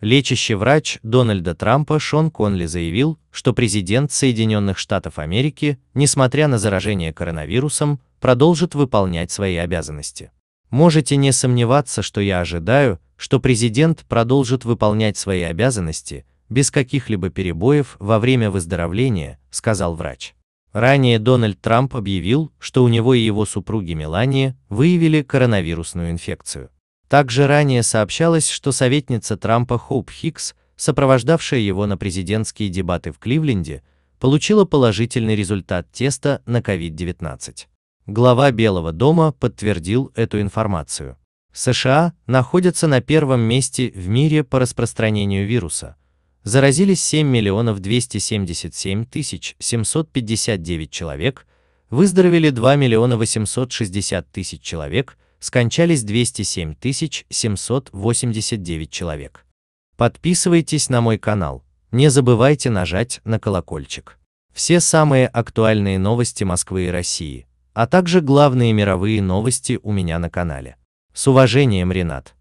Лечащий врач Дональда Трампа Шон Конли заявил, что президент Соединенных Штатов Америки, несмотря на заражение коронавирусом, продолжит выполнять свои обязанности. Можете не сомневаться, что я ожидаю, что президент продолжит выполнять свои обязанности без каких-либо перебоев во время выздоровления, сказал врач. Ранее Дональд Трамп объявил, что у него и его супруги Мелании выявили коронавирусную инфекцию. Также ранее сообщалось, что советница Трампа Хоуп Хикс, сопровождавшая его на президентские дебаты в Кливленде, получила положительный результат теста на COVID-19. Глава Белого дома подтвердил эту информацию. США находятся на первом месте в мире по распространению вируса. Заразились 7 миллионов 277 тысяч 759 человек, выздоровели 2 миллиона 860 тысяч человек, скончались 207 789 человек. Подписывайтесь на мой канал, не забывайте нажать на колокольчик. Все самые актуальные новости Москвы и России, а также главные мировые новости у меня на канале. С уважением, Ренат.